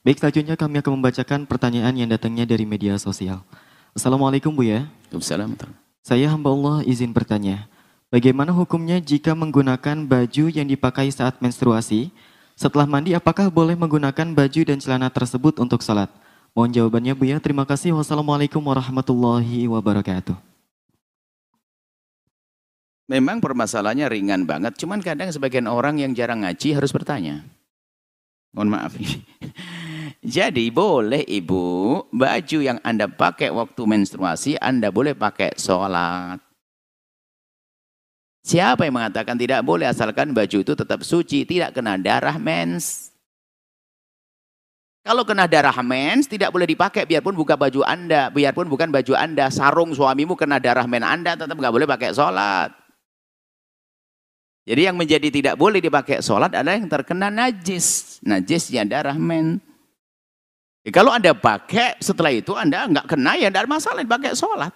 Baik, selanjutnya kami akan membacakan pertanyaan yang datangnya dari media sosial. Assalamualaikum Bu ya. Waalaikumsalam. Saya hamba Allah izin bertanya. Bagaimana hukumnya jika menggunakan baju yang dipakai saat menstruasi? Setelah mandi apakah boleh menggunakan baju dan celana tersebut untuk sholat? Mohon jawabannya Bu ya. Terima kasih. Wassalamualaikum warahmatullahi wabarakatuh. Memang permasalahannya ringan banget, cuman kadang sebagian orang yang jarang ngaji harus bertanya. Mohon maaf. Jadi boleh ibu, baju yang Anda pakai waktu menstruasi, Anda boleh pakai sholat. Siapa yang mengatakan tidak boleh asalkan baju itu tetap suci, tidak kena darah mens. Kalau kena darah mens, tidak boleh dipakai biarpun bukan baju Anda, biarpun bukan baju Anda, sarung suamimu kena darah men Anda tetap nggak boleh pakai sholat. Jadi yang menjadi tidak boleh dipakai sholat adalah yang terkena najis. Najisnya darah men. Ya, kalau Anda pakai setelah itu Anda nggak kena ya tidak masalah dipakai sholat.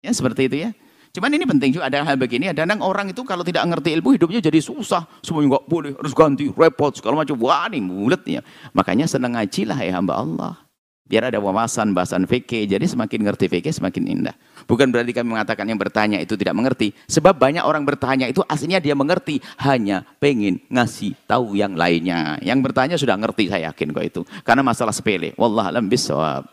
Ya seperti itu ya. Cuman ini penting juga ada hal begini. Ada orang itu kalau tidak ngerti ilmu hidupnya jadi susah. Semuanya nggak boleh harus ganti repot segala macam. Wah ini mulut ya. Makanya senang ngaji lah ya hamba Allah. Biar ada wawasan, bahasan fikih. Jadi semakin ngerti fikih semakin indah. Bukan berarti kami mengatakan yang bertanya itu tidak mengerti. Sebab banyak orang bertanya itu aslinya dia mengerti. Hanya pengen ngasih tahu yang lainnya. Yang bertanya sudah ngerti saya yakin kok itu. Karena masalah sepele. Wallahualam bisawab.